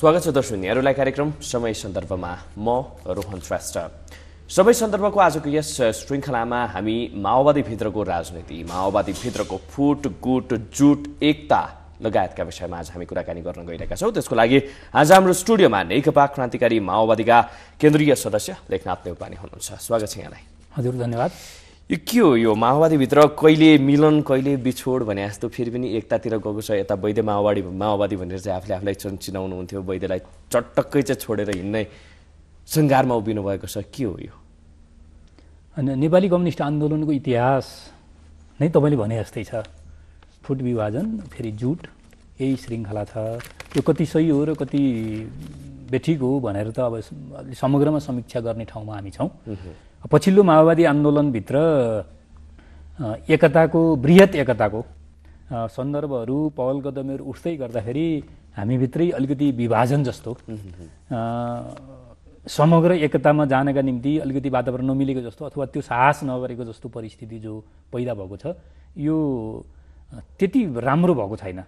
स्वागत छ दर्शकहरूलाई कार्यक्रम समय सन्दर्भमा म रोहन श्रेष्ठ। समय सन्दर्भको आजको यस श्रृङ्खलामा हामी माओवादीभित्रको राजनीति माओवादीभित्रको फुट गुट जुट एकता लगायतका विषयमा आज हामी कुराकानी गर्न गइरहेका छौँ। त्यसको लागि आज हाम्रो स्टुडियोमा नेकपा क्रान्तिकारी माओवादीका केन्द्रीय सदस्य लेखनाथ नेउपाने हुनुहुन्छ। स्वागत छ यहाँलाई। हजुर धन्यवाद। यो के हो यो? माओवादीभित्र कहिले मिलन कहिले बिछोड भने जस्तो फेरि पनि एकतातिर गएको छ। यता वैद्य माओवादी माओवादी भनेर चाहिँ आफूले आफूलाई चुन चिनाउनु हुन्थ्यो। वैद्यलाई चटक्कै चाहिँ छोडेर हिँड्ने सङ्घारमा उभिनु भएको छ। के हो यो? अनि नेपाली कम्युनिस्ट आन्दोलनको इतिहास नै तपाईँले भने जस्तै छ। फुट विभाजन फेरि जुट यही श्रृङ्खला छ। यो कति सही हो र कति बेठिक हो भनेर त अब समग्रमा समीक्षा गर्ने ठाउँमा हामी छौँ। पछिल्लो माओवादी आन्दोलनभित्र एकताको बृहत एकताको सन्दर्भहरू पहल कदमीहरू उठ्दै गर्दाखेरि हामीभित्रै अलिकति विभाजन जस्तो समग्र एकतामा जानका निम्ति अलिकति वातावरण नमिलेको जस्तो अथवा त्यो साहस नगरेको जस्तो परिस्थिति जो पैदा भएको छ यो त्यति राम्रो भएको छैन।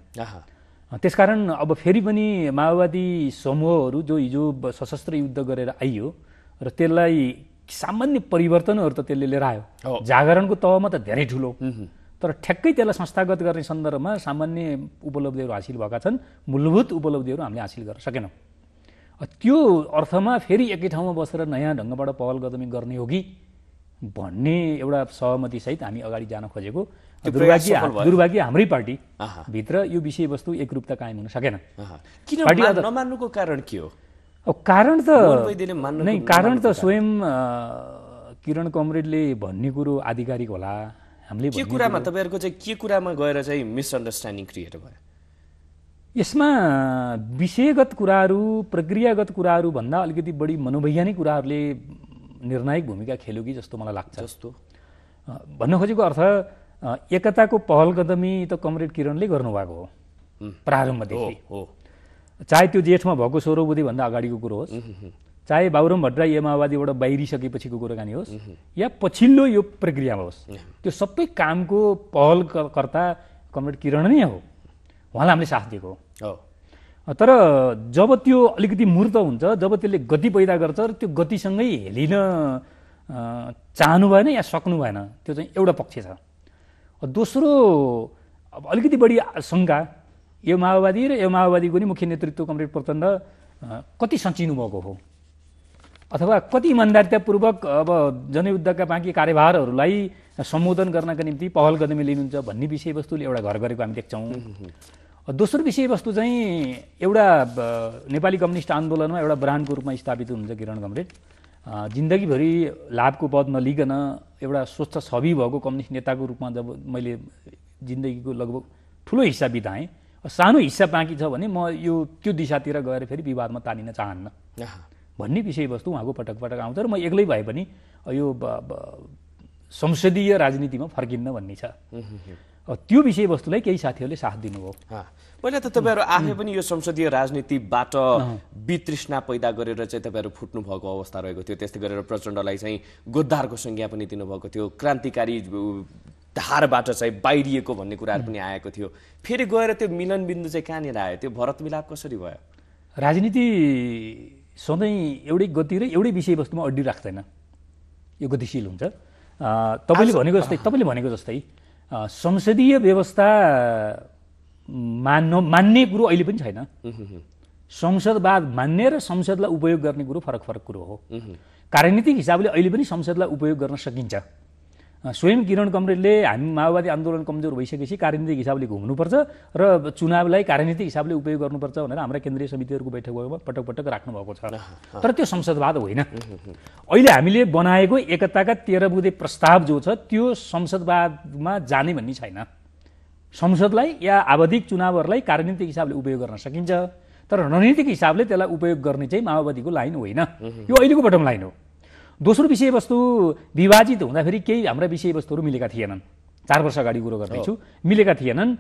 त्यसकारण अब फेरि पनि माओवादी समूहहरू जो हिजो सशस्त्र युद्ध गरेर आइयो र त्यसलाई सामान्य परिवर्तनहरू त त्यसले लिएर। आयो जागरणको तहमा त धेरै ठुलो तर ठ्याक्कै त्यसलाई संस्थागत गर्ने सन्दर्भमा सामान्य उपलब्धिहरू हासिल भएका छन् मूलभूत उपलब्धिहरू हामीले हासिल गर्न सकेनौँ त्यो अर्थमा फेरि एकै ठाउँमा बसेर नयाँ ढङ्गबाट पहल कदमी गर्ने हो कि भन्ने एउटा सहमतिसहित हामी अगाडि जान खोजेको दुर्भाग्य? दुर्भाग्य हाम्रै पार्टी आहा। भित्र यो विषयवस्तु एकरूपता कायम हुन सकेन। किन नमान्नुको कारण के हो अब कारण त नै कारण त स्वयं किरण कमरेडले भन्ने कुरो आधिकारिक होला हामीले के कुरामा तपाईँहरूको चाहिँ के कुरामा गएर चाहिँ मिसअन्डरस्ट्यान्डिङ क्रिएट भयो? यसमा विषयगत कुराहरू प्रक्रियागत कुराहरू भन्दा अलिकति बढी मनोवैज्ञानिक कुराहरूले निर्णायक भूमिका खेल्यो कि जस्तो मलाई लाग्छ। जस्तो। भन्न खोजेको अर्थ एकताको पहल कदमी त कमरेड किरणले गर्नुभएको हो। हो प्रारम्भदेखि। हो। चाहे त्यो जेठमा भएको सौरबुद्धीभन्दा अगाडिको कुरो होस् चाहे बाबुराम भट्टराई माओवादीबाट बाहिरिसकेपछिको कुराकानी होस् या पछिल्लो यो प्रक्रियामा होस् त्यो सबै कामको पहल क- कर्ता कमरेड किरण नै हो। उहाँलाई हामीले साथ दिएको हो। तर जब त्यो अलिकति मूर्त हुन्छ जब त्यसले गति पैदा गर्छ र त्यो गतिसँगै हेलिन चाहनु भएन या सक्नु भएन त्यो चाहिँ एउटा पक्ष छ। दोस्रो अब अलिकति बढी शङ्का यो माओवादी र यो माओवादीको नि मुख्य नेतृत्व कमरेड प्रचण्ड कति सचिनु भएको हो? अथवा कति इमान्दारितापूर्वक अब जनयुद्धका बाँकी कार्यभारहरूलाई सम्बोधन गर्नका निम्ति पहल कदमी लिनुहुन्छ भन्ने विषयवस्तुले एउटा घर गरेको हामी देख्छौँ। दोस्रो विषयवस्तु चाहिँ एउटा नेपाली कम्युनिस्ट आन्दोलनमा एउटा ब्रान्डको रूपमा स्थापित हुनुहुन्छ किरण अ, जिन्दगीभरि लाभको पद नलिकन एउटा स्वच्छ छवि भएको कम्युनिस्ट नेताको रूपमा जब मैले जिन्दगीको लगभग ठुलो हिस्सा बिताएँ सानो हिस्सा बाँकी छ भने म यो त्यो दिशातिर गएर फेरि विवादमा तानिन चाहन्न। भन्ने विषयवस्तु उहाँको पटक पटक आउँछ र म एक्लै भए पनि यो संसदीय राजनीतिमा फर्किन्न भन्ने छ। त्यो विषयवस्तुलाई केही साथीहरूले साथ दिनुभयो। हा। पहिला त तपाईँहरू आफै पनि यो संसदीय राजनीतिबाट वितृष्णा पैदा गरेर चाहिँ तपाईँहरू फुट्नु भएको अवस्था रहेको थियो। त्यस्तै गरेर प्रचण्डलाई चाहिँ गोद्धारको संज्ञा पनि दिनुभएको थियो। क्रान्तिकारी धारबाट चाहिँ बाहिरिएको भन्ने कुराहरू पनि आएको थियो। फेरि गएर त्यो मिलन बिन्दु चाहिँ कहाँनिर आयो? त्यो भरत मिलाप कसरी भयो? राजनीति सधैँ एउटै गति र एउटै विषयवस्तुमा अड्डी राख्दैन। यो गतिशील हुन्छ। तपाईँले भनेको जस्तै तपाईँले भनेको जस्तै संसदीय व्यवस्था मान्न मान्ने कुरो अहिले पनि छैन। संसदवाद मान्ने र संसदलाई उपयोग गर्ने कुरो फरक फरक कुरो हो। कार्यनीतिक हिसाबले अहिले पनि संसदलाई उपयोग गर्न सकिन्छ। स्वयं किरण कमरेडले हामी माओवादी आन्दोलन कमजोर भइसकेपछि कार्यनीतिक हिसाबले घुम्नुपर्छ र चुनावलाई कार्यनीतिक हिसाबले उपयोग गर्नुपर्छ भनेर हाम्रा केन्द्रीय समितिहरूको बैठकमा पटक पटक राख्नुभएको छ। तर त्यो संसदवाद होइन। अहिले हामीले बनाएको एकताका तेह्र बुधे प्रस्ताव जो छ त्यो संसदवादमा जाने भन्ने छैन। संसदलाई या आवधिक चुनावहरूलाई कार्यनीतिक हिसाबले उपयोग गर्न सकिन्छ। तर रणनीतिक हिसाबले त्यसलाई उपयोग गर्ने चाहिँ माओवादीको लाइन होइन। यो अहिलेको बटम लाइन हो। दोस्रो विषयवस्तु विभाजित हुँदाखेरि केही हाम्रा विषयवस्तुहरू मिलेका थिएनन्। चार वर्ष अगाडि कुरो गर्दैछु। मिलेका थिएनन्।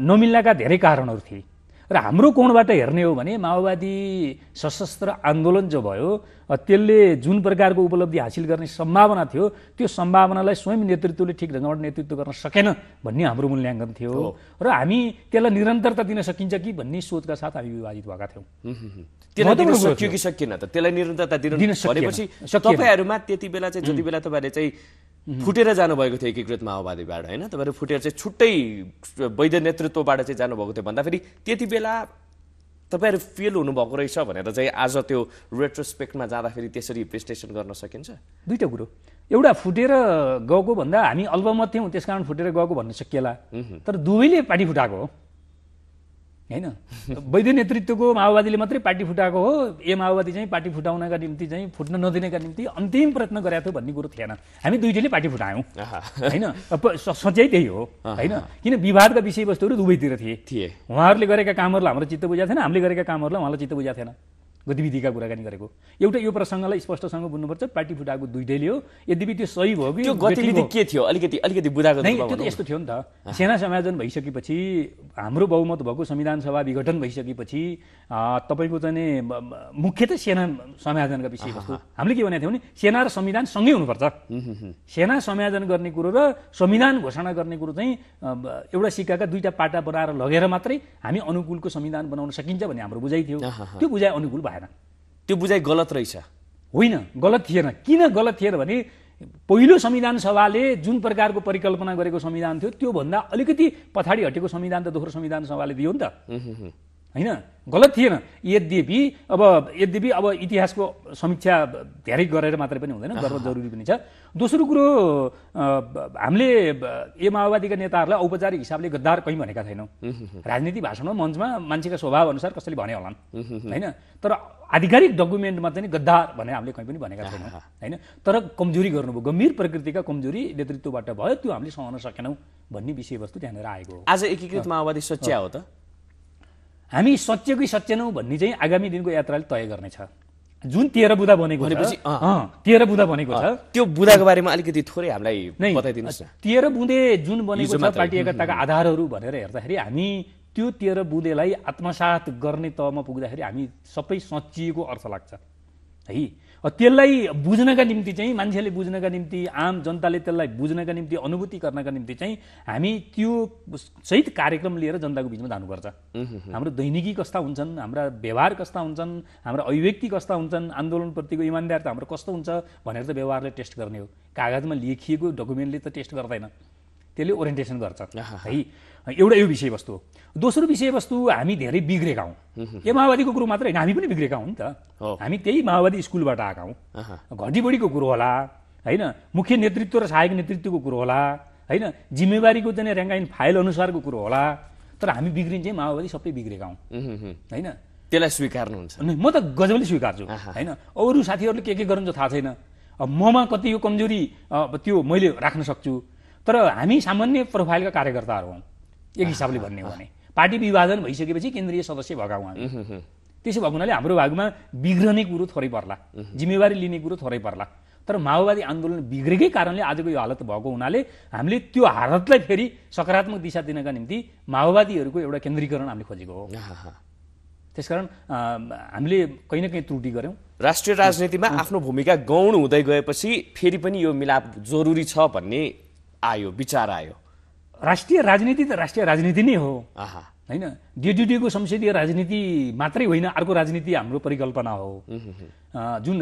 नमिल्नका धेरै कारणहरू थिए। र हाम्रो कोणबाट हेर्ने हो भने माओवादी सशस्त्र आन्दोलन जो भयो त्यसले जुन प्रकारको उपलब्धि हासिल गर्ने सम्भावना थियो त्यो सम्भावनालाई स्वयं नेतृत्वले ठिक ढङ्गबाट नेतृत्व गर्न सकेन भन्ने हाम्रो मूल्याङ्कन थियो र हामी त्यसलाई निरन्तरता दिन सकिन्छ कि भन्ने सोचका साथ हामी विभाजित भएका थियौँ। त्यसलाई दिन महत्त्वपूर्ण कुरो सकियो कि सकिएन त? त्यसलाई निरन्तरता दिन सकिएन। तपाईँहरूमा त्यति बेला चाहिँ जति बेला तपाईँहरूले चाहिँ फुटेर जानुभएको थियो एकीकृत माओवादीबाट होइन? तपाईँहरू फुटेर चाहिँ छुट्टै वैध नेतृत्वबाट चाहिँ जानुभएको थियो। भन्दाखेरि त्यति बेला तपाईँहरू फेल हुनुभएको रहेछ भनेर चाहिँ आज त्यो रेट्रोस्पेक्टमा जाँदाखेरि त्यसरी विश्लेषण गर्न सकिन्छ? दुईवटा कुरो। एउटा फुटेर गएको भन्दा हामी अल्पमत थियौँ त्यस कारण फुटेर गएको भन्न सकिएला तर दुवैले पार्टी फुटाएको हो। होइन? वैध नेतृत्वको माओवादीले मात्रै पार्टी फुटाएको हो। ए माओवादी चाहिँ पार्टी फुटाउनका निम्ति चाहिँ फुट्न नदिनका निम्ति अन्तिम प्रयत्न गरेको थियो भन्ने कुरो थिएन। हामी दुइटैले पार्टी फुटायौँ। होइन? अब स- सच्याइ त्यही हो। होइन? किन विवादका विषयवस्तुहरू दुवैतिर थिए। थिए। उहाँहरूले गरेका कामहरूलाई हाम्रो चित्त बुझाएको थिएन हामीले गरेका कामहरूलाई उहाँलाई चित्त बुझाएको थिएन। गतिविधिका कुराकानी गरेको। एउटा यो प्रसङ्गलाई स्पष्टसँग बुझ्नुपर्छ पार्टी फुटाएको दुइटैले हो यद्यपि त्यो सही भयो कि गतिविधि के थियो? अलिकति अलिकति बुझाएको नै त्यो त। यस्तो थियो नि त। सेना समायोजन भइसकेपछि हाम्रो बहुमत भएको संविधान सभा विघटन भइसकेपछि तपाईँको चाहिँ मुख्य त सेना समायोजनका विषयवस्तु हामीले के भनेको थियौँ भने सेना र संविधान सँगै हुनुपर्छ। सेना समायोजन गर्ने कुरो र संविधान घोषणा गर्ने कुरो चाहिँ एउटा सिक्काका दुईटा पाटा बनाएर लगेर मात्रै हामी अनुकूलको संविधान बनाउन सकिन्छ भन्ने हाम्रो बुझाइ थियो। त्यो बुझाइ अनुकूल त्यो बुझाइ गलत रहेछ। होइन गलत थिएन। किन गलत थिएन भने पहिलो संविधान सभाले जुन प्रकारको परिकल्पना गरेको संविधान थियो त्योभन्दा अलिकति पछाडि हटेको संविधान त दोस्रो संविधान सभाले दियो नि त। होइन? गलत थिएन। यद्यपि अब यद्यपि अब इतिहासको समीक्षा धेरै गरेर मात्रै पनि हुँदैन गर्न जरुरी पनि छ। दोस्रो कुरो हामीले ए माओवादीका नेताहरूलाई औपचारिक हिसाबले गद्दार कहीँ भनेका छैनौँ। राजनीति भाषणमा मञ्चमा मान्छेका स्वभाव अनुसार कसैले भने होलान्। होइन? तर आधिकारिक डकुमेन्टमा चाहिँ गद्दार भने हामीले कहीँ पनि भनेका छैनौँ। होइन? तर कमजोरी गर्नुभयो। गम्भीर प्रकृतिका कमजोरी नेतृत्वबाट भयो त्यो हामीले सहन सकेनौँ भन्ने विषयवस्तु त्यहाँनिर आएको हो। आज एकीकृत माओवादी सच्या हो त। हामी सत्य कि सत्यनौँ भन्ने चाहिँ आगामी दिनको यात्राले तय गर्नेछ। जुन तेह्र बुधा बनेको भनेपछि, छ तेह्र बुधा बनेको छ। त्यो बुदाको बारेमा अलिकति थोरै हामीलाई नै बताइदिनुहोस् न। तेह्र बुँदे जुन बनेको छ। पार्टी एकताका आधारहरू भनेर हेर्दाखेरि हामी त्यो तेह्र बुँदेलाई आत्मसात गर्ने तहमा पुग्दाखेरि हामी सबै सचिएको अर्थ लाग्छ। है? त्यसलाई बुझ्नका निम्ति चाहिँ मान्छेले बुझ्नका निम्ति आम जनताले त्यसलाई बुझ्नका निम्ति अनुभूति गर्नका निम्ति चाहिँ हामी त्यो सहित कार्यक्रम लिएर जनताको बिचमा जानुपर्छ। हाम्रो दैनिकी कस्ता हुन्छन् हाम्रा व्यवहार कस्ता हुन्छन् हाम्रा अभिव्यक्ति कस्ता हुन्छन् आन्दोलनप्रतिको इमान्दार त हाम्रो कस्तो हुन्छ भनेर त व्यवहारले टेस्ट गर्ने हो। कागजमा लेखिएको डकुमेन्टले त टेस्ट गर्दैन। त्यसले ओरिएन्टेसन गर्छ। है? एउटा यो विषयवस्तु हो। दोस्रो विषयवस्तु हामी धेरै बिग्रेका हौँ। यो माओवादीको कुरो मात्रै होइन हामी पनि बिग्रेका हौँ नि त। हामी त्यही माओवादी स्कुलबाट आएका हौँ। घडीबडीको कुरो होला होइन? मुख्य नेतृत्व र सहायक नेतृत्वको कुरो होला होइन? जिम्मेवारीको चाहिँ ऱ्याङ्क एन्ड फाइल अनुसारको कुरो होला तर हामी बिग्रिन्छ माओवादी सबै बिग्रेका हौँ। होइन? त्यसलाई स्वीकार्नुहुन्छ। म त गजबले स्वीकार्छु होइन? अरू साथीहरूले के के गर्नुहुन्छ थाहा छैन। अब ममा कति यो कमजोरी अब त्यो मैले राख्न सक्छु। तर हामी सामान्य प्रोफाइलका कार्यकर्ताहरू हौँ। एक हिसाबले भन्ने हो भने। पार्टी विभाजन भइसकेपछि केन्द्रीय सदस्य भएका हौँ हामी त्यसो भएको हुनाले हाम्रो भागमा बिग्रने कुरो थोरै पर्ला। जिम्मेवारी लिने कुरो थोरै पर्ला। तर माओवादी आन्दोलन बिग्रेकै कारणले आजको यो हालत भएको हुनाले हामीले त्यो हालतलाई फेरि सकारात्मक दिशा दिनका निम्ति माओवादीहरूको एउटा केन्द्रीकरण हामीले खोजेको हो। त्यसकारण हामीले कहीँ न कहीँ त्रुटि गऱ्यौँ। राष्ट्रिय राजनीतिमा आफ्नो भूमिका गौण हुँदै गएपछि फेरि पनि यो मिलाप जरुरी छ भन्ने आयो विचार आयो। राष्ट्रिय राजनीति त राष्ट्रिय राजनीति नै हो। होइन? डे टु डेको संसदीय राजनीति मात्रै होइन अर्को राजनीति हाम्रो परिकल्पना हो। जुन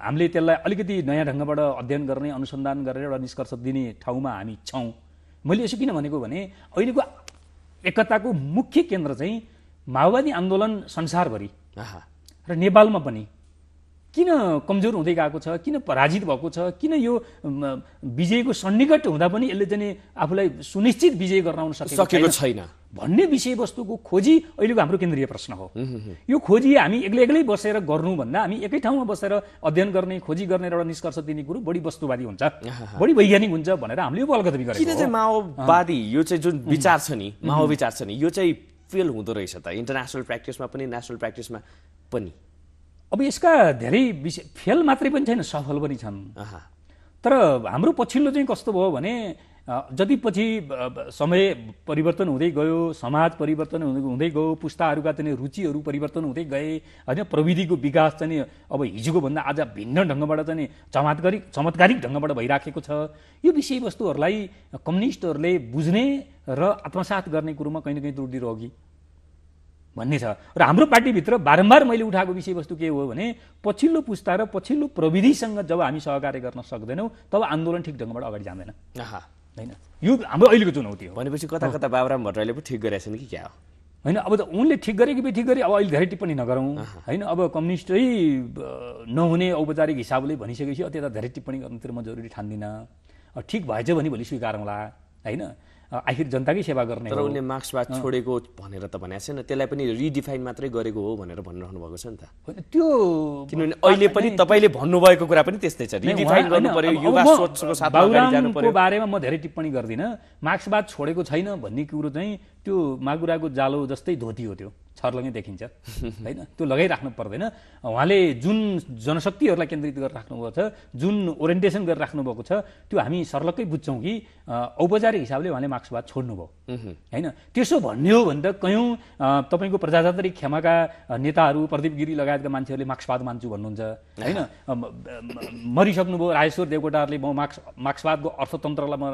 हामीले त्यसलाई अलिकति नयाँ ढङ्गबाट अध्ययन गर्ने अनुसन्धान गरेर एउटा निष्कर्ष दिने ठाउँमा हामी छौँ। मैले यसो किन भनेको भने अहिलेको एकताको मुख्य केन्द्र चाहिँ माओवादी आन्दोलन संसारभरि र नेपालमा पनि। किन कमजोर हुँदै गएको छ? किन पराजित भएको छ? किन यो विजयको सन्निकट हुँदा पनि यसले चाहिँ आफूलाई सुनिश्चित विजय गराउन सकेको सकेको छैन। भन्ने विषयवस्तुको खोजी अहिलेको हाम्रो केन्द्रीय प्रश्न हो। यो खोजी हामी एक्लै एक्लै बसेर गर्नुभन्दा हामी एकै ठाउँमा बसेर अध्ययन गर्ने खोजी गर्ने एउटा निष्कर्ष दिने कुरो बढी वस्तुवादी हुन्छ। बढी वैज्ञानिक हुन्छ भनेर हामीले यो बलगत किन गरेको चाहिँ माओवादी यो चाहिँ जुन विचार छ नि माओ विचार छ नि यो चाहिँ फेल हुँदो रहेछ त। इन्टरनेसनल प्र्याक्टिसमा पनि नेसनल प्र्याक्टिसमा पनि। अब यसका धेरै विषय फेल मात्रै पनि छैन सफल पनि छन्। तर हाम्रो पछिल्लो चाहिँ कस्तो भयो भने जति पछि समय परिवर्तन हुँदै गयो समाज परिवर्तन हुँदै गयो पुस्ताहरूका चाहिँ रुचिहरू परिवर्तन हुँदै गए होइन प्रविधिको विकास चाहिँ अब हिजोको भन्दा आज भिन्न ढङ्गबाट चाहिँ चमत्कारिक चमत्कारिक ढङ्गबाट भइराखेको छ। यो विषयवस्तुहरूलाई कम्युनिस्टहरूले बुझ्ने र आत्मसात गर्ने कुरोमा कहीँ न कहीँ त्रुटि रह्यो कि? भन्ने छ। र हाम्रो पार्टीभित्र बारम्बार मैले उठाएको विषयवस्तु के हो भने पछिल्लो पुस्ता र पछिल्लो प्रविधिसँग जब हामी सहकार्य गर्न सक्दैनौँ तब आन्दोलन ठिक ढङ्गबाट अगाडि जाँदैन। होइन? यो हाम्रो अहिलेको चुनौती हो। भनेपछि कता कता बाबुराम भट्टराईले पो ठिक गरेका छन् कि क्या हो? होइन? अब त उनले ठिक गरे कि बे ठिक गरे अब अहिले धेरै टिप्पणी नगरौँ। होइन? अब कम्युनिस्टै नहुने औपचारिक हिसाबले भनिसकेपछि अब त्यता धेरै टिप्पणी गर्नुतिर म जरुरी ठान्दिनँ। ठिक भएछ भने भोलि स्वीकारौँला। होइन? आखिर जनताकै सेवा गर्ने तर उनले मार्क्सवाद छोडेको भनेर त भनेको छैन त्यसलाई पनि रिडिफाइन मात्रै गरेको हो भनेर भनिरहनु भएको छ नि त। होइन त्यो किनभने अहिले पनि तपाईँले भन्नुभएको कुरा पनि त्यस्तै छ। रिडिफाइन गर्नु पर्यो युवा सोचको बारेमा म धेरै टिप्पणी गर्दिनँ। मार्क्सवाद छोडेको छैन भन्ने कुरो चाहिँ त्यो मागुराको जालो जस्तै धोती हो त्यो छर्लङ्गै देखिन्छ। होइन? त्यो लगाइराख्नु पर्दैन। उहाँले जुन जनशक्तिहरूलाई केन्द्रित गरेर राख्नुभएको छ जुन ओरिएन्टेसन गरेर राख्नुभएको छ त्यो हामी सर्लक्कै बुझ्छौँ कि औपचारिक हिसाबले उहाँले मार्क्सवाद छोड्नुभयो। होइन? त्यसो भन्ने हो भने त कयौँ तपाईँको प्रजातान्त्रिक क्षमाका नेताहरू प्रदीप गिरी लगायतका मान्छेहरूले मार्क्सवाद मान्छु भन्नुहुन्छ। होइन? मरिसक्नुभयो राजेश्वर देवकोटाहरूले म मार्क्स मार्क्सवादको अर्थतन्त्रलाई म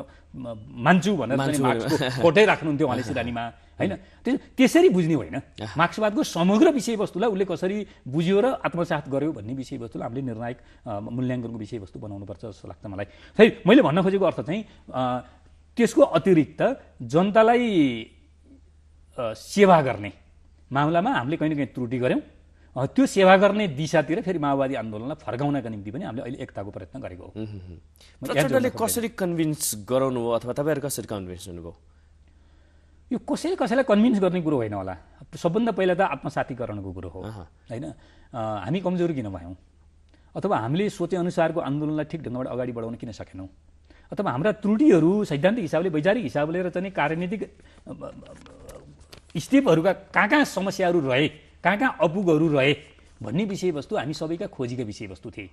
मान्छु भनेर मार्क्सको कोटै राख्नुहुन्थ्यो उहाँले सिरानीमा होइन? त्यस- त्यसरी बुझ्ने होइन। मार्क्सवादको समग्र विषयवस्तुलाई उसले कसरी बुझ्यो र आत्मसात गर्यो भन्ने विषयवस्तुलाई हामीले निर्णायक मूल्याङ्कनको विषयवस्तु बनाउनुपर्छ जस्तो लाग्छ मलाई। फेरि मैले भन्न खोजेको अर्थ चाहिँ त्यसको अतिरिक्त जनतालाई सेवा गर्ने मामलामा हामीले कहीँ न कहीँ त्रुटि गऱ्यौँ। त्यो सेवा गर्ने दिशातिर फेरि माओवादी आन्दोलनलाई फर्काउनका निम्ति पनि हामीले अहिले एकताको प्रयत्न गरेको हो। प्रचण्डले कसरी कन्भिन्स गराउनु भयो अथवा तपाईँहरू कसरी कन्भिन्स हुनुभयो? यो कसैले कसैलाई कन्भिन्स गर्ने कुरो होइन होला। सबभन्दा पहिला त आत्मसातीकरणको कुरो हो। होइन? हामी कमजोर किन भयौँ? अथवा हामीले सोचे अनुसारको आन्दोलनलाई ठिक ढङ्गबाट अगाडि बढाउन किन सकेनौँ? अथवा हाम्रा त्रुटिहरू सैद्धान्तिक हिसाबले वैचारिक हिसाबले र चाहिँ कार्यनीतिक स्टेपहरूका कहाँ कहाँ समस्याहरू रहे कहाँ कहाँ अपुगहरू रहे भन्ने विषयवस्तु हामी सबैका खोजीका विषयवस्तु थिए।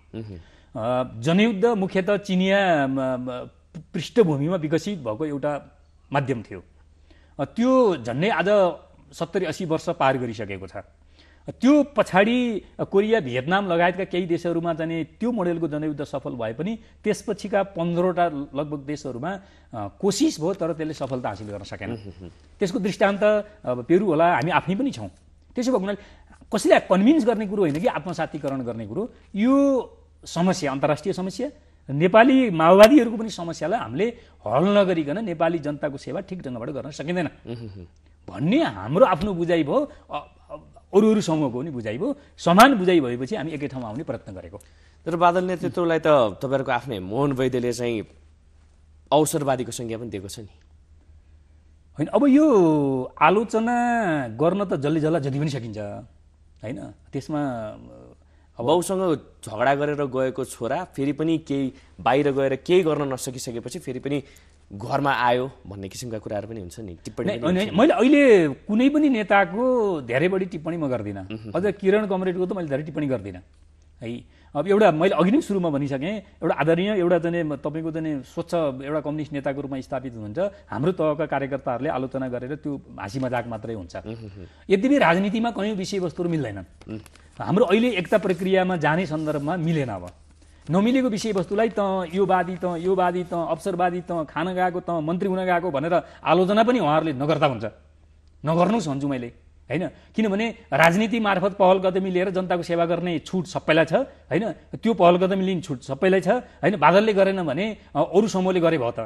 जनयुद्ध मुख्यतः चिनिया पृष्ठभूमिमा विकसित भएको एउटा माध्यम थियो। त्यो झन्डै आज सत्तरी अस्सी वर्ष पार गरिसकेको छ। त्यो पछाडि कोरिया भियतनाम लगायतका केही देशहरूमा चाहिँ नि त्यो मोडेलको जनयुद्ध सफल भए पनि त्यसपछिका पन्ध्रवटा लगभग देशहरूमा कोसिस भयो तर त्यसले सफलता हासिल गर्न सकेन। त्यसको दृष्टान्त पेरु होला हामी आफै पनि छौँ। त्यसो भएको हुनाले कसैलाई कन्भिन्स गर्ने कुरो होइन कि आत्मसातीकरण गर्ने कुरो यो समस्या अन्तर्राष्ट्रिय समस्या नेपाली माओवादीहरूको पनि समस्यालाई हामीले हल नगरिकन नेपाली जनताको सेवा ठिक ढङ्गबाट गर्न सकिँदैन। भन्ने हाम्रो आफ्नो बुझाइ भयो अरू अरू समूहको पनि बुझाइ भयो समान बुझाइ भएपछि हामी एकै ठाउँमा आउने प्रयत्न गरेको। तर बादल नेतृत्वलाई त तपाईँहरूको आफ्नै मोहन वैद्यले चाहिँ अवसरवादीको संज्ञा पनि दिएको छ नि। होइन अब यो आलोचना गर्न त जसले जसलाई जति पनि सकिन्छ होइन? त्यसमा बाउसँग झगडा गरेर गएको छोरा फेरि पनि केही बाहिर गएर केही गर्न नसकिसकेपछि फेरि पनि घरमा आयो भन्ने किसिमका कुराहरू पनि हुन्छ नि। टिप्पणी मैले अहिले कुनै पनि नेताको धेरै बढी टिप्पणी म गर्दिनँ। अझ किरण कमरेडको त मैले धेरै टिप्पणी गर्दिनँ। है। अब एउटा मैले अघि नै सुरुमा भनिसकेँ एउटा आदरणीय एउटा चाहिँ तपाईँको चाहिँ स्वच्छ एउटा कम्युनिस्ट नेताको रूपमा स्थापित हुनुहुन्छ। हाम्रो तहका कार्यकर्ताहरूले आलोचना गरेर त्यो हाँसी मजाक मात्रै हुन्छ। यद्यपि राजनीतिमा कयौँ विषयवस्तुहरू मिल्दैनन्। हाम्रो अहिले एकता प्रक्रियामा जाने सन्दर्भमा मिलेन अब। नमिलेको विषयवस्तुलाई त यो वादी त यो वादी त अवसरवादी त खान गएको त मन्त्री हुन गएको भनेर आलोचना पनि उहाँहरूले नगर्दा हुन्छ। नगर्नुहोस् भन्छु मैले। होइन? किनभने राजनीति मार्फत पहल कदमी लिएर जनताको सेवा गर्ने छुट सबैलाई छ होइन? त्यो पहल कदमी लिने छुट सबैलाई छ होइन? बादलले गरेन भने अरू समूहले गरे भयो त।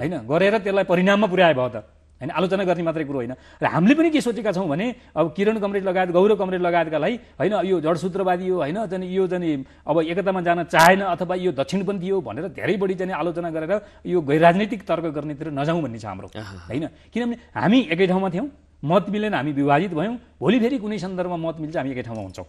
होइन? गरेर त्यसलाई परिणाममा पुर्याए भयो त। होइन? आलोचना गर्ने मात्रै कुरो होइन। र हामीले पनि के सोचेका छौँ भने अब किरण कमरेड लगायत गौरव कमरेड लगायतकालाई होइन? यो जडसूत्रवादी हो होइन? चाहिँ यो चाहिँ अब एकतामा जान चाहेन अथवा यो दक्षिणपन्थी हो भनेर धेरै बढी चाहिँ आलोचना गरेर यो गैर राजनीतिक तर्क गर्नेतिर नजाउँ भन्ने छ हाम्रो। होइन? किनभने हामी एकै ठाउँमा थियौँ। मत मिलेन हामी विभाजित भयौँ। भोलि फेरि कुनै सन्दर्भमा मत मिल्छ हामी एकै ठाउँमा हुन्छौँ।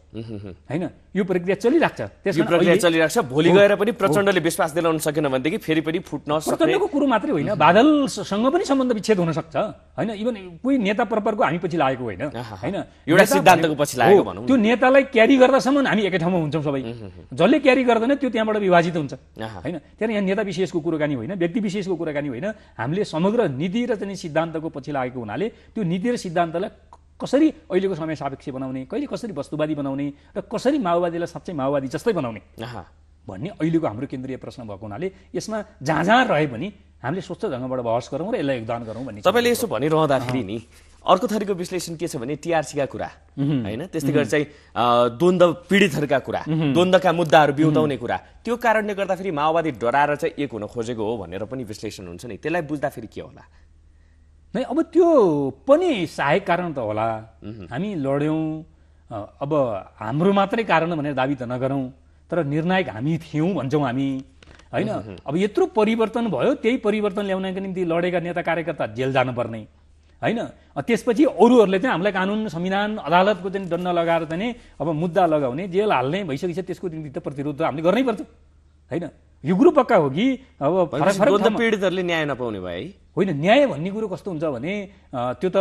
होइन? यो प्रक्रिया चलिरहेको छ। त्यस यो कारण प्रक्रिया चलिरहेको छ। भोलि गएर पनि प्रचण्डले विश्वास दिलाउन सकेन भनेदेखि फेरि पनि फुट्न प्रचण्डको कुरो मात्रै होइन। बादलसँग पनि सम्बन्ध विच्छेद हुन सक्छ। होइन? इभन कोही नेता परपरको हामी पछि लागेको होइन। होइन? एउटा नेता सिद्धान्तको पछि लागेको भनौँ। त्यो नेतालाई क्यारी गर्दासम्म हामी एकै ठाउँमा हुन्छौँ सबै। जसले क्यारी गर्दैन त्यो त्यहाँबाट विभाजित हुन्छ। होइन? त्यहाँ यहाँ नेता विशेषको कुराकानी होइन। व्यक्ति विशेषको कुराकानी होइन। हामीले समग्र नीति र चाहिँ सिद्धान्तको पछि लागेको हुनाले त्यो नीति र सिद्धान्तलाई कसरी अहिलेको समय सापेक्ष बनाउने कहिले कसरी वस्तुवादी बनाउने र कसरी माओवादीलाई साँच्चै माओवादी जस्तै बनाउने। भन्ने अहिलेको हाम्रो केन्द्रीय प्रश्न भएको हुनाले यसमा जहाँ जहाँ रहे पनि हामीले स्वच्छ ढङ्गबाट बहस गरौँ र यसलाई योगदान गरौँ भन्ने तपाईँले यसो भनिरहँदाखेरि नि अर्को थरीको विश्लेषण के छ भने टिआरसीका कुरा होइन? त्यस्तै गरी चाहिँ अ, द्वन्द्व पीडितहरूका कुरा द्वन्द्वका मुद्दाहरू बिउताउने कुरा त्यो कारणले गर्दाखेरि माओवादी डराएर चाहिँ एक हुन खोजेको हो भनेर पनि विश्लेषण हुन्छ नि। त्यसलाई बुझ्दाखेरि के होला? नै अब त्यो पनि सहायक कारण त होला। हामी लड्यौँ अब हाम्रो मात्रै कारण भनेर दाबी त नगरौँ तर निर्णायक हामी थियौँ भन्छौँ हामी होइन? अब यत्रो परिवर्तन भयो त्यही परिवर्तन ल्याउनका निम्ति लडेका नेता कार्यकर्ता जेल जानुपर्ने होइन? त्यसपछि अरूहरूले चाहिँ हामीलाई कानुन संविधान अदालतको चाहिँ दण्ड लगाएर चाहिँ अब मुद्दा लगाउने जेल हाल्ने भइसकेपछि त्यसको निम्ति त प्रतिरोध त हामीले गर्नै पर्छ होइन? यो कुरो पक्का हो कि? अब फरक फरक पीडितहरूले न्याय नपाउने है होइन न्याय भन्ने कुरो कस्तो हुन्छ भने त्यो त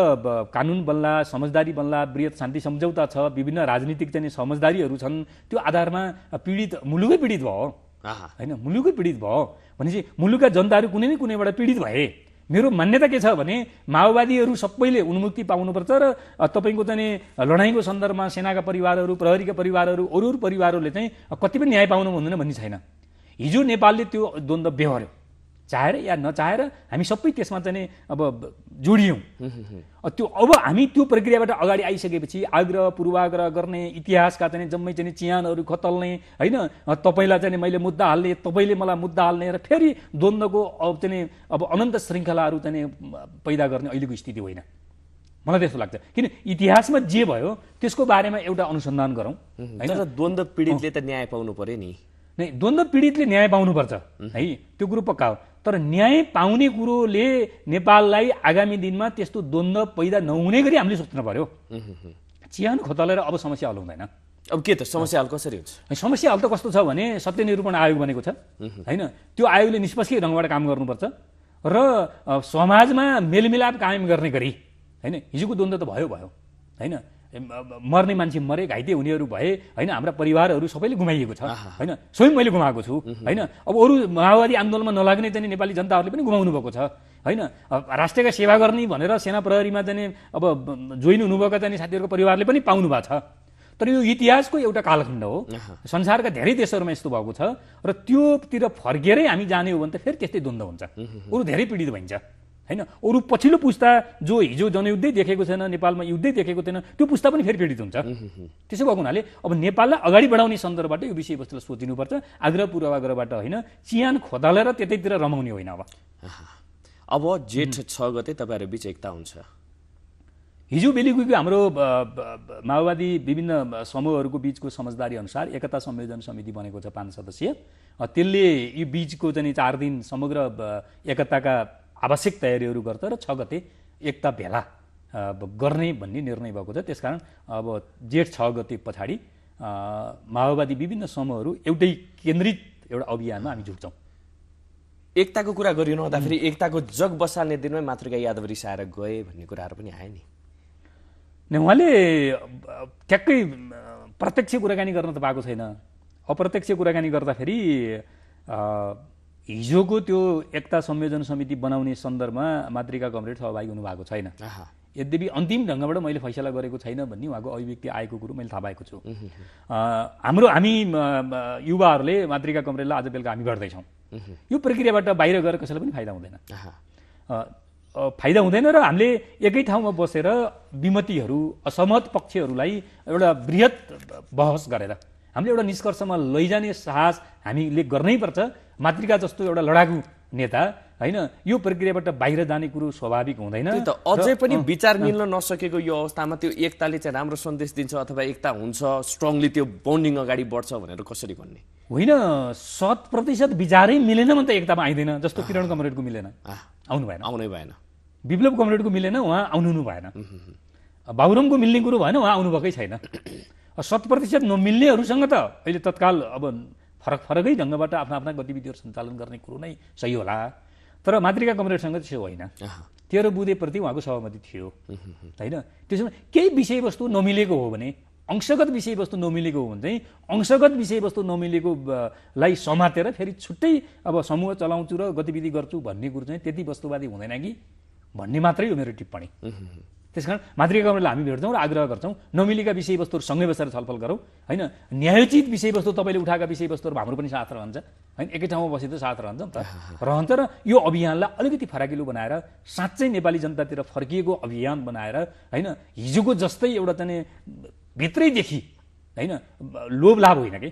कानुन बन्ला समझदारी बन्ला वृहत शान्ति सम्झौता छ विभिन्न राजनीतिक चाहिँ समझदारीहरू छन् त्यो आधारमा पीडित मुलुकै पीडित भयो। होइन मुलुकै पीडित भयो। भनेपछि मुलुकका जनताहरू कुनै न कुनैबाट पीडित भए। मेरो मान्यता के छ भने माओवादीहरू सबैले उन्मुक्ति पाउनुपर्छ र तपाईँको चाहिँ लडाइँको सन्दर्भमा सेनाका परिवारहरू प्रहरीका परिवारहरू अरू अरू परिवारहरूले चाहिँ कति पनि न्याय पाउनु भन्दैन भन्ने छैन। हिजो नेपालले त्यो द्वन्द्व बेहोर्यो चाहेर या नचाहेर हामी सबै त्यसमा चाहिँ नि अब जोडियौँ। त्यो अब हामी त्यो प्रक्रियाबाट अगाडि आइसकेपछि आग्रह पूर्वाग्रह गर्ने इतिहासका चाहिँ जम्मै चाहिँ चियानहरू खतल्ने होइन? तपाईँलाई चाहिँ मैले मुद्दा हाल्ने तपाईँले मलाई मुद्दा हाल्ने र फेरि द्वन्द्वको अब चाहिँ अब अनन्त श्रृङ्खलाहरू चाहिँ पैदा गर्ने अहिलेको स्थिति होइन। मलाई त्यस्तो लाग्छ। किन? इतिहासमा जे भयो त्यसको बारेमा एउटा अनुसन्धान गरौँ होइन? द्वन्द्व पीडितले त न्याय पाउनु पर्यो नि। नै द्वन्द्व पीडितले न्याय पाउनुपर्छ है? त्यो कुरो पक्का हो। तर न्याय पाउने कुरोले नेपाललाई आगामी दिनमा त्यस्तो द्वन्द्व पैदा नहुने गरी हामीले सोच्नु पर्यो। चियान खोतलेर अब समस्या हल हुँदैन। अब के त? समस्या हल कसरी हुन्छ? समस्या हल त कस्तो छ भने सत्य निरूपण आयोग बनेको छ होइन? त्यो आयोगले निष्पक्ष ढङ्गबाट काम गर्नुपर्छ र समाजमा मेलमिलाप कायम गर्ने गरी होइन? हिजोको द्वन्द्व त भयो भयो होइन? मर्ने मान्छे मरे घाइते हुनेहरू भए होइन हाम्रा परिवारहरू सबैले गुमाइएको छ। होइन स्वयं मैले गुमाएको छु। होइन अब अरू माओवादी आन्दोलनमा नलाग्ने चाहिँ नेपाली जनताहरूले पनि गुमाउनु भएको छ। होइन राष्ट्रका सेवा गर्ने भनेर सेना प्रहरीमा चाहिँ अब जोइन हुनुभएका चाहिँ साथीहरूको परिवारले पनि पाउनु भएको छ। तर यो इतिहासको एउटा कालखण्ड हो। संसारका धेरै देशहरूमा यस्तो भएको छ। र त्योतिर फर्केरै हामी जाने हो भने त फेरि त्यस्तै द्वन्द्व हुन्छ। अरू धेरै पीडित भइन्छ। होइन? अरू पछिल्लो पुस्ता जो हिजो जनयुद्धै देखेको छैन नेपालमा युद्धै देखेको थिएन त्यो पुस्ता पनि फेरि पीडित हुन्छ। त्यसो भएको हुनाले अब नेपाललाई अगाडि बढाउने सन्दर्भबाट यो विषयवस्तुलाई सोचिनुपर्छ। आग्रह पूर्वाग्रहबाट होइन चियान खोदालेर त्यतैतिर रमाउने होइन अब। अब जेठ छ गते तपाईँहरू बिच एकता हुन्छ। हिजो बेलुकीको हाम्रो माओवादी विभिन्न समूहहरूको बिचको समझदारी अनुसार एकता संयोजन समिति बनेको छ पाँच सदस्यीय। त्यसले यो बिचको चाहिँ चार दिन समग्र एकताका आवश्यक तयारीहरू गर्छ र छ गते एकता भेला गर्ने भन्ने निर्णय भएको छ। त्यसकारण अब जेठ छ गते पछाडि माओवादी विभिन्न समूहहरू एउटै केन्द्रित एउटा अभियानमा हामी जुट्छौँ। एकताको कुरा गरिरहँदाखेरि एकताको जग बसाल्ने दिनमै मातृका यादव रिसाएर गए भन्ने कुराहरू पनि आयो नि। उहाँले ठ्याक्कै प्रत्यक्ष कुराकानी गर्न त पाएको छैन। अप्रत्यक्ष कुराकानी गर्दाखेरि हिजोको त्यो एकता संयोजन समिति बनाउने सन्दर्भमा मातृका कमरेड सहभागी हुनुभएको छैन। यद्यपि अन्तिम ढङ्गबाट मैले फैसला गरेको छैन भन्ने उहाँको अभिव्यक्ति आएको कुरो मैले थाहा पाएको छु। हाम्रो हामी युवाहरूले मातृका कमरेडलाई आज बेलुका हामी गर्दैछौँ। यो प्रक्रियाबाट बाहिर गएर कसैलाई पनि फाइदा हुँदैन। फाइदा हुँदैन र हामीले एकै ठाउँमा बसेर विमतिहरू असहमत पक्षहरूलाई एउटा वृहत बहस गरेर हामीले एउटा निष्कर्षमा लैजाने साहस हामीले गर्नैपर्छ मातृका जस्तो एउटा लडाकु नेता होइन यो प्रक्रियाबाट बाहिर जाने कुरो स्वाभाविक हुँदैन। त अझै पनि विचार मिल्न नसकेको यो अवस्थामा त्यो एकताले चाहिँ राम्रो सन्देश दिन्छ अथवा एकता हुन्छ स्ट्रङली त्यो बन्डिङ अगाडि बढ्छ भनेर कसरी भन्ने? होइन शत प्रतिशत विचारै मिलेन भने त एकतामा आइँदैन जस्तो किरण कमरेडको मिलेन। आउनु भएन। आउनै भएन। विप्लव कमरेडको मिलेन उहाँ आउनु भएन। बाबुरामको मिल्ने कुरो भएन उहाँ आउनुभएकै छैन। शत प्रतिशत नमिल्नेहरूसँग त अहिले तत्काल अब फरक फरकै ढङ्गबाट आफ्ना आफ्ना गतिविधिहरू सञ्चालन गर्ने कुरो नै सही होला। तर मातृका कमरेडसँग त्यसो होइन। तेह्र बुधेप्रति उहाँको सहमति थियो। होइन? त्यसमा केही विषयवस्तु नमिलेको हो भने अंशगत विषयवस्तु नमिलेको हो भने चाहिँ अंशगत विषयवस्तु नमिलेको लाई समातेर फेरि छुट्टै अब समूह चलाउँछु र गतिविधि गर्छु भन्ने कुरो चाहिँ त्यति वस्तुवादी हुँदैन कि? भन्ने मात्रै हो मेरो टिप्पणी। त्यस कारण मातृका हामी भेट्छौँ र आग्रह गर्छौँ नमिलेका विषयवस्तुहरू सँगै बसेर छलफल गरौँ। होइन न्यायोचित विषयवस्तु तपाईँले उठाएका विषयवस्तुहरू हाम्रो पनि साथ रहन्छ। होइन एकै ठाउँमा बसेर साथ रहन्छ नि त। रहन्छ र यो अभियानलाई अलिकति फराकिलो बनाएर साँच्चै नेपाली जनतातिर फर्किएको अभियान बनाएर होइन हिजोको जस्तै एउटा चाहिँ भित्रैदेखि होइन? लोभ लाभ होइन कि?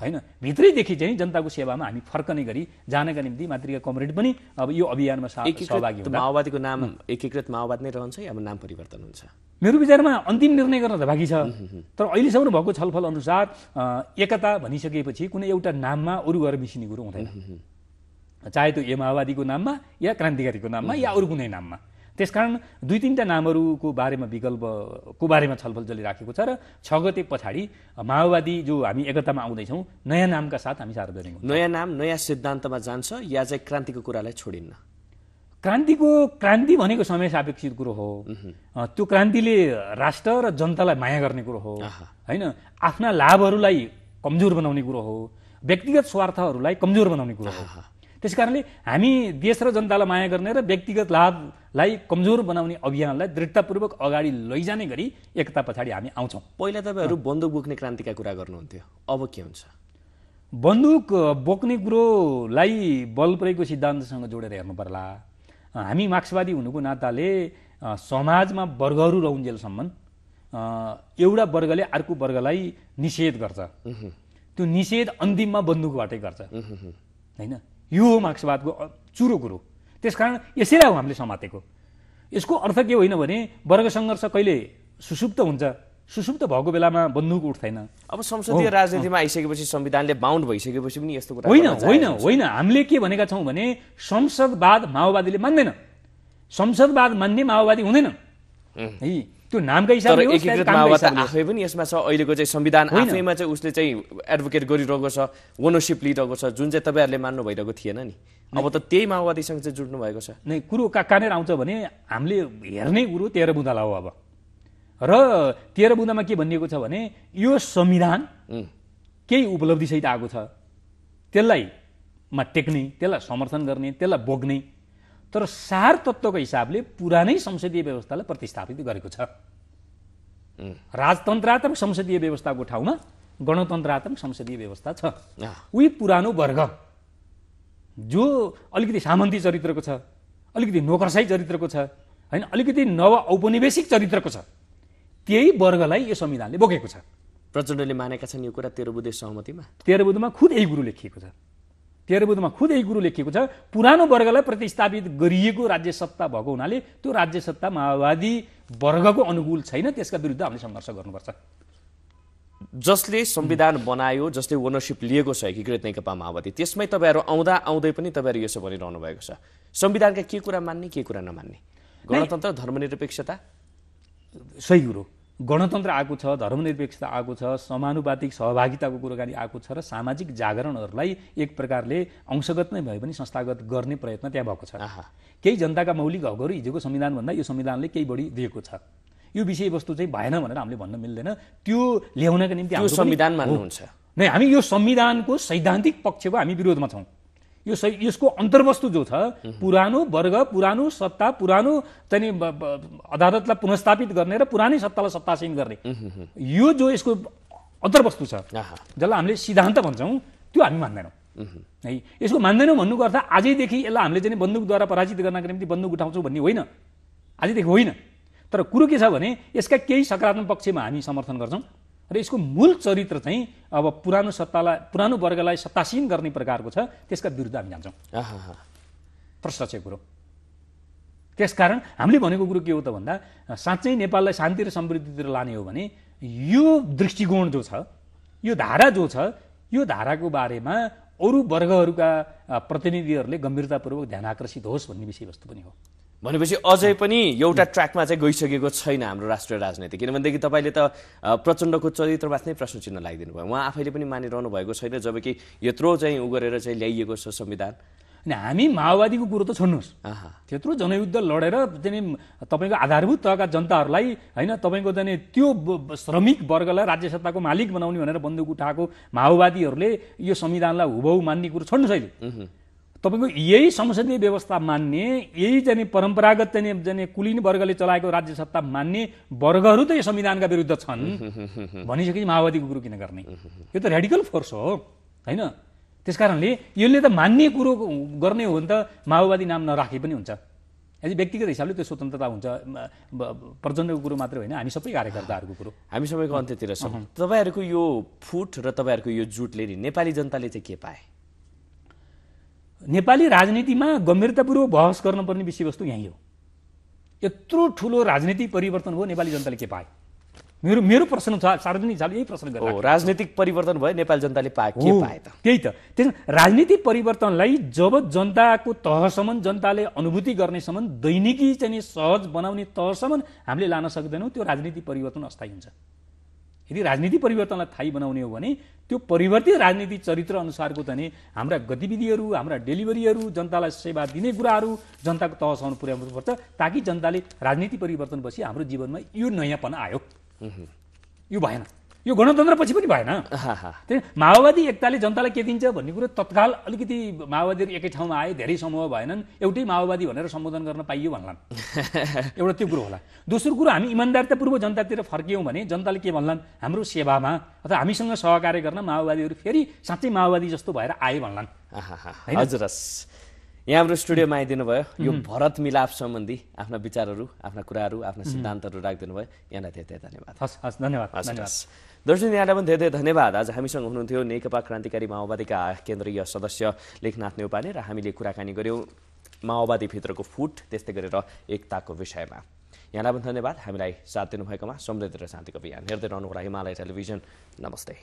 होइन? भित्रैदेखि चाहिँ जनताको सेवामा हामी फर्कने गरी जानका निम्ति मातृका कमरेड पनि अब यो अभियानमा सहभागी माओवादीको नाम एकीकृत माओवादी नै रहन्छ या नाम परिवर्तन हुन्छ? मेरो विचारमा अन्तिम निर्णय गर्न त बाँकी छ। तर अहिलेसम्म भएको छलफल अनुसार एकता भनिसकेपछि कुनै एउटा नाममा अरू गएर मिसिने कुरो हुँदैन। चाहे त्यो ए माओवादीको नाममा या क्रान्तिकारीको नाममा या अरू कुनै नाममा। त्यसकारण दुई तिनवटा नामहरूको बारेमा विकल्पको बारेमा छलफल चलिराखेको छ र छ गते पछाडि माओवादी जो हामी एकतामा आउँदैछौँ नयाँ नामका साथ हामी सार्वजनिक नयाँ नाम नयाँ सिद्धान्तमा जान्छ या चाहिँ क्रान्तिको कुरालाई छोडिन्न? क्रान्तिको क्रान्ति भनेको समय सापेक्षित कुरो हो। त्यो क्रान्तिले राष्ट्र र जनतालाई माया गर्ने कुरो हो। होइन? आफ्ना लाभहरूलाई कमजोर बनाउने कुरो हो। व्यक्तिगत स्वार्थहरूलाई कमजोर बनाउने कुरो हो। त्यस कारणले हामी देश र जनतालाई माया गर्ने र व्यक्तिगत लाभलाई कमजोर बनाउने अभियानलाई दृढतापूर्वक अगाडि लैजाने गरी एकता पछाडि हामी आउँछौँ। पहिला तपाईँहरू बन्दुक बोक्ने क्रान्तिका कुरा गर्नुहुन्थ्यो। अब के हुन्छ? बन्दुक बोक्ने कुरोलाई बल प्रयोगको सिद्धान्तसँग जोडेर हेर्नु पर्ला। हामी मार्क्सवादी हुनुको नाताले समाजमा वर्गहरू रहन्जेलसम्म एउटा वर्गले अर्को वर्गलाई निषेध गर्छ। त्यो निषेध अन्तिममा बन्दुकबाटै गर्छ। होइन? यो हो मार्क्सवादको चुरो कुरो। त्यसकारण यसैलाई हो हामीले समातेको। यसको अर्थ के होइन भने वर्ग सङ्घर्ष कहिले सुसुप्त हुन्छ सुसुप्त भएको बेलामा बन्दुक उठ्दैन। अब संसदीय राजनीतिमा आइसकेपछि संविधानले बााउन्ड भइसकेपछि पनि यस्तो कुरा होइन होइन होइन। हामीले के भनेका छौँ भने संसदवाद माओवादीले मान्दैन। संसदवाद मान्ने माओवादी हुँदैन। है त्यो नामका हिसाबले आफै पनि यसमा छ अहिलेको चाहिँ संविधान आफैमा चाहिँ उसले चाहिँ एडभोकेट गरिरहेको छ ओनरसिप लिइरहेको छ जुन चाहिँ तपाईँहरूले मान्नु भइरहेको थिएन नि। अब त त्यही माओवादीसँग चाहिँ जुट्नु भएको छ। नै कुरो का कहाँनिर आउँछ भने हामीले हेर्ने कुरो तेह्र बुँदालाई हो अब। र तेह्र बुँदामा के भनिएको छ भने यो संविधान केही उपलब्धिसहित आएको छ। त्यसलाई मा टेक्ने त्यसलाई समर्थन गर्ने त्यसलाई बोक्ने तर सार तत्त्वको हिसाबले पुरानै संसदीय व्यवस्थालाई प्रतिस्थापित गरेको छ। राजतन्त्रात्मक संसदीय व्यवस्थाको ठाउँमा गणतन्त्रात्मक संसदीय व्यवस्था छ। उही पुरानो वर्ग जो अलिकति सामन्ती चरित्रको छ अलिकति नोकरसाई चरित्रको छ होइन अलिकति नव औपनिवेशिक चरित्रको छ त्यही वर्गलाई यो संविधानले बोकेको छ। प्रचण्डले मानेका छन् यो कुरा तेह्र बुधे सहमतिमा? तेह्र बुधमा खुद यही कुरो लेखिएको छ। तेह्र बुधमा खुद यही कुरो लेखिएको छ पुरानो वर्गलाई प्रतिस्थापित गरिएको राज्य सत्ता भएको हुनाले त्यो राज्य सत्ता माओवादी वर्गको अनुकूल छैन त्यसका विरुद्ध हामीले सङ्घर्ष गर्नुपर्छ। जसले संविधान बनायो जसले ओनरसिप लिएको छ एकीकृत नेकपा माओवादी त्यसमै तपाईँहरू आउँदा आउँदै पनि तपाईँहरू यसो भनिरहनु भएको छ। संविधानका के कुरा मान्ने के कुरा नमान्ने? गणतन्त्र धर्मनिरपेक्षता? सही कुरो गणतन्त्र आएको छ धर्मनिरपेक्षता आएको छ समानुपातिक सहभागिताको कुराकानी आएको छ र सामाजिक जागरणहरूलाई एक प्रकारले अंशगत नै भए पनि संस्थागत गर्ने प्रयत्न त्यहाँ भएको छ। केही जनताका मौलिक हकहरू हिजोको संविधानभन्दा यो संविधानले केही बढी दिएको छ। यो विषयवस्तु चाहिँ भएन भनेर हामीले भन्न मिल्दैन। त्यो ल्याउनका निम्ति संविधान मान्नुहुन्छ। नै हामी यो संविधानको सैद्धान्तिक पक्षको हामी विरोधमा छौँ। यो सही यसको अन्तर्वस्तु जो छ पुरानो वर्ग पुरानो सत्ता पुरानो चाहिँ अदालतलाई पुनस्थापित गर्ने र पुरानै सत्तालाई सत्तासीन गर्ने। यो जो यसको अन्तर्वस्तु छ जसलाई हामीले सिद्धान्त भन्छौँ त्यो हामी मान्दैनौँ। है यसको मान्दैनौँ भन्नुको अर्थ आजैदेखि यसलाई हामीले चाहिँ बन्दुकद्वारा पराजित गर्नका निम्ति बन्दुक उठाउँछौँ भन्ने होइन। आजदेखि होइन। तर कुरो के छ भने यसका केही सकारात्मक पक्षमा हामी समर्थन गर्छौँ। र यसको मूल चरित्र चाहिँ अब पुरानो सत्तालाई पुरानो वर्गलाई सत्तासीन गर्ने प्रकारको छ त्यसका विरुद्ध हामी जान्छौँ। प्रश्न छ कुरो। त्यसकारण हामीले भनेको कुरो के हो त भन्दा साँच्चै नेपाललाई शान्ति र समृद्धितिर लाने हो भने यो दृष्टिकोण जो छ यो धारा जो छ यो धाराको बारेमा अरू वर्गहरूका प्रतिनिधिहरूले गम्भीरतापूर्वक ध्यान आकर्षित होस् भन्ने विषयवस्तु पनि हो। भनेपछि अझै पनि एउटा ट्र्याकमा चाहिँ गइसकेको छैन हाम्रो राष्ट्रिय राजनीति। किनभनेदेखि तपाईँले त प्रचण्डको चरित्रमाथि नै प्रश्न चिन्ह लगाइदिनु भयो। उहाँ आफैले पनि मानिरहनु भएको छैन जबकि यत्रो चाहिँ उ गरेर चाहिँ ल्याइएको छ संविधान। अनि हामी माओवादीको कुरो त छोड्नुहोस्। त्यत्रो जनयुद्ध लडेर चाहिँ तपाईँको आधारभूत तहका जनताहरूलाई होइन तपाईँको चाहिँ त्यो श्रमिक वर्गलाई राज्य सत्ताको मालिक बनाउने भनेर बन्दुक उठाएको माओवादीहरूले यो संविधानलाई हुबहु मान्ने कुरो छोड्नुहोस् अहिले। तपाईँको यही संसदीय व्यवस्था मान्ने यही चाहिँ परम्परागत चाहिँ चाहिँ कुलिन वर्गले चलाएको राज्य सत्ता मान्ने वर्गहरू त यो संविधानका विरुद्ध छन्। भनिसकेपछि माओवादीको कुरो किन गर्ने? यो त रेडिकल फोर्स हो होइन? त्यस कारणले यसले त मान्ने कुरो गर्ने हो भने त माओवादी नाम नराखे पनि हुन्छ। यदि व्यक्तिगत हिसाबले त्यो स्वतन्त्रता हुन्छ प्रचण्डको कुरो मात्रै होइन हामी सबै कार्यकर्ताहरूको कुरो। हामी सबैको अन्त्यतिर छौँ। तपाईँहरूको यो फुट र तपाईँहरूको यो जुटले नि नेपाली जनताले चाहिँ के पाए? नेपाली राजनीतिमा गम्भीरतापूर्वक बहस गर्नुपर्ने विषयवस्तु यहीँ हो। यत्रो ठुलो राजनीतिक परिवर्तन हो नेपाली जनताले के पाए मेरो मेरो प्रश्न छ सार्वजनिक हिसाबले यही प्रश्न गरेर हो राजनीतिक परिवर्तन भयो नेपाली जनताले पाए के पाए त? त्यही त। त्यस राजनीतिक परिवर्तनलाई जब जनताको तहसम्म जनताले अनुभूति गर्नेसम्म दैनिकी चाहिँ सहज बनाउने तहसम्म हामीले लान सक्दैनौँ त्यो राजनीतिक परिवर्तन अस्थायी हुन्छ। यदि राजनीतिक परिवर्तनलाई थायी बनाउने हो भने त्यो परिवर्तित राजनीतिक चरित्र अनुसारको चाहिँ नि हाम्रा गतिविधिहरू हाम्रा डेलिभरीहरू जनतालाई सेवा दिने कुराहरू जनताको तहसम्म पुर्याउनुपर्छ ताकि जनताले राजनीतिक परिवर्तनपछि हाम्रो जीवनमा यो नयाँपन आयो। यो भएन। यो गणतन्त्रपछि पनि भएन। त्यही माओवादी एकताले जनतालाई के दिन्छ भन्ने कुरो तत्काल अलिकति माओवादीहरू एकै ठाउँमा आए धेरै समूह भएनन् एउटै माओवादी भनेर सम्बोधन गर्न पाइयो भन्लान्। एउटा त्यो कुरो होला। दोस्रो कुरो हामी इमान्दारितापूर्वक जनतातिर फर्कियौँ भने जनताले के भन्लान्? हाम्रो सेवामा अथवा हामीसँग सहकार्य गर्न माओवादीहरू फेरि साँच्चै माओवादी जस्तो भएर आए भन्लान्। हजुर यहाँ हाम्रो स्टुडियोमा आइदिनु भयो यो भरत मिलाप सम्बन्धी आफ्ना विचारहरू आफ्ना कुराहरू आफ्ना सिद्धान्तहरू राखिदिनु भयो यहाँलाई धेरै धेरै धन्यवाद। हस् हस् धन्यवाद हस्, धन्यवाद। हस्। दर्शक यहाँलाई पनि धेरै धेरै धन्यवाद। आज हामीसँग हुनुहुन्थ्यो नेकपा क्रान्तिकारी माओवादीका केन्द्रीय सदस्य लेखनाथ नेउपाने र हामीले कुराकानी गऱ्यौँ माओवादीभित्रको फुट त्यस्तै गरेर एकताको विषयमा। यहाँलाई पनि धन्यवाद। हामीलाई साथ दिनुभएकोमा समृद्धि र शान्तिको अभियान। हेर्दै रहनुहोला हिमालय टेलिभिजन। नमस्ते।